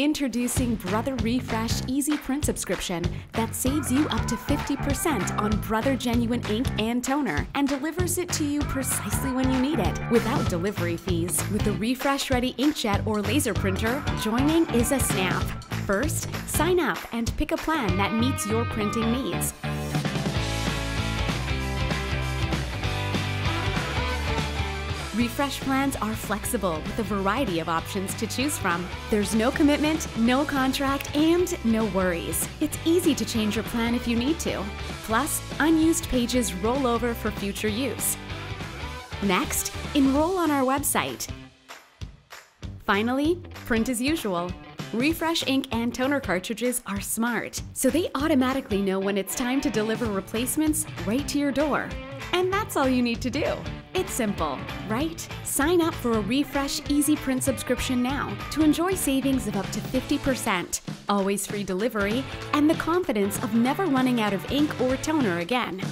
Introducing Brother Refresh EZ Print subscription that saves you up to 50% on Brother Genuine ink and toner and delivers it to you precisely when you need it without delivery fees. With the Refresh Ready inkjet or laser printer, joining is a snap. First, sign up and pick a plan that meets your printing needs. Refresh plans are flexible with a variety of options to choose from. There's no commitment, no contract, and no worries. It's easy to change your plan if you need to. Plus, unused pages roll over for future use. Next, enroll on our website. Finally, print as usual. Refresh ink and toner cartridges are smart, so they automatically know when it's time to deliver replacements right to your door. And that's all you need to do. It's simple, right? Sign up for a Refresh EZ Print subscription now to enjoy savings of up to 50%, always free delivery, and the confidence of never running out of ink or toner again.